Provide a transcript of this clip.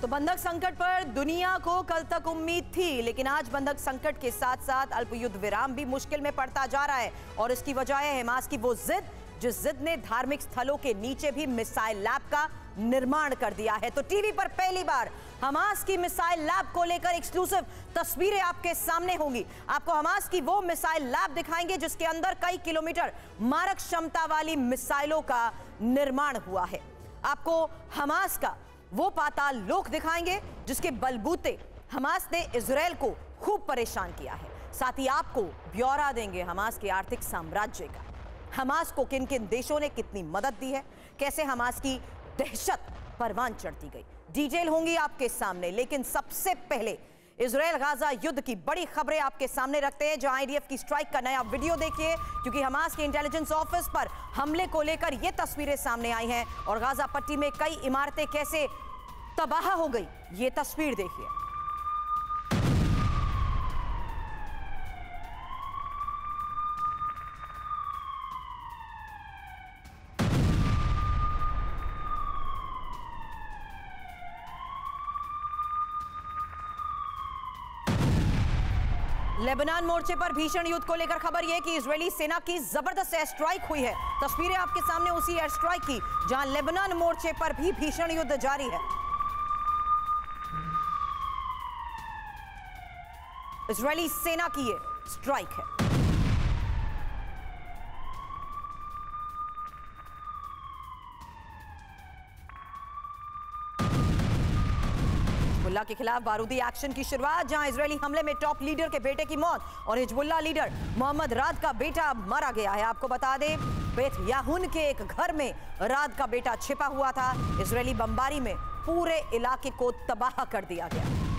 तो बंधक संकट पर दुनिया को कल तक उम्मीद थी, लेकिन आज बंधक संकट के साथ साथ अल्प युद्ध विराम भी मुश्किल में पड़ता जा रहा है। और इसकी वजह है हमास की वो जिद, जिस जिद ने धार्मिक स्थलों के नीचे भी मिसाइल लैब का निर्माण कर दिया है। तो टीवी पर पहली बार हमास की मिसाइल लैब को लेकर एक्सक्लूसिव तस्वीरें आपके सामने होंगी। आपको हमास की वो मिसाइल लैब दिखाएँगे, जिसके अंदर कई किलोमीटर मारक क्षमता वाली मिसाइलों का निर्माण हुआ है। आपको हमास का वो पाताल लोक दिखाएँगे, जिसके बलबूते हमास ने इसराइल को खूब परेशान किया है। साथ ही आपको ब्यौरा देंगे हमास के आर्थिक साम्राज्य का। हमास को किन किन देशों ने कितनी मदद दी है? कैसे हमास की दहशत परवान चढ़ती गई? डिटेल होंगी आपके सामने, लेकिन सबसे पहले इसराइल गाजा युद्ध की बड़ी खबरें आपके सामने रखते हैं। जहाँ आईडीएफ की स्ट्राइक का नया वीडियो देखिए, क्योंकि हमास के इंटेलिजेंस ऑफ़िस पर हमले को लेकर ये तस्वीरें सामने आई हैं। और गाजा पट्टी में कई इमारतें कैसे तबाह हो गई। ये तस्वीर देखिए। लेबनान मोर्चे पर भीषण युद्ध को लेकर खबर यह कि इजरायली सेना की ज़बरदस्त एयर स्ट्राइक हुई है। तस्वीरें आपके सामने उसी एयर स्ट्राइक की, जहाँ लेबनान मोर्चे पर भी भीषण युद्ध जारी है। इजरायली सेना की ये स्ट्राइक है। के खिलाफ बारूदी एक्शन की शुरुआत, जहाँ इजरायली हमले में टॉप लीडर के बेटे की मौत और हिजबुल्ला लीडर मोहम्मद राद का बेटा मारा गया है। आपको बता दें बेत याहुन के एक घर में राद का बेटा छिपा हुआ था। इजरायली बमबारी में पूरे इलाके को तबाह कर दिया गया।